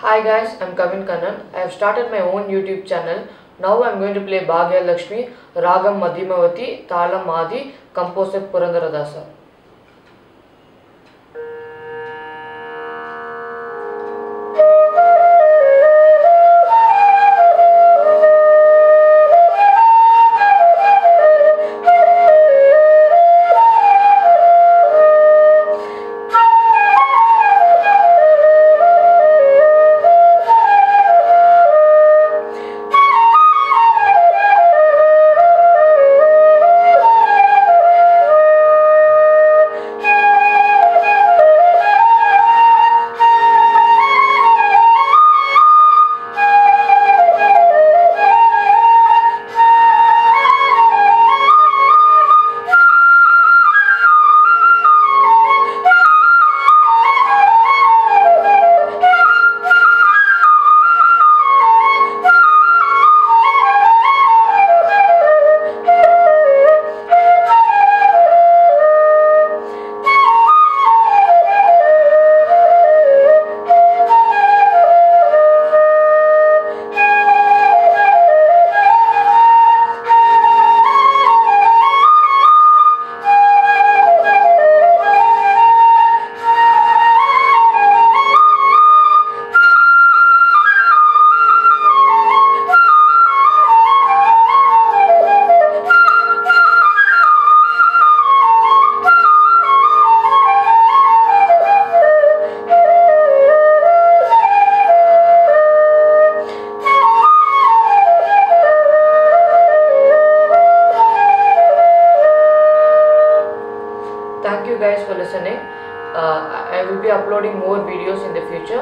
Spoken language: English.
Hi guys, I'm Kavin Kannan. I have started my own YouTube channel. Now I'm going to play Bhagya Lakshmi, Ragam Madhyamavati, Talam Adi, composed Purandaradasa. Thank you guys for listening. Uh, I I will be uploading more videos in the future.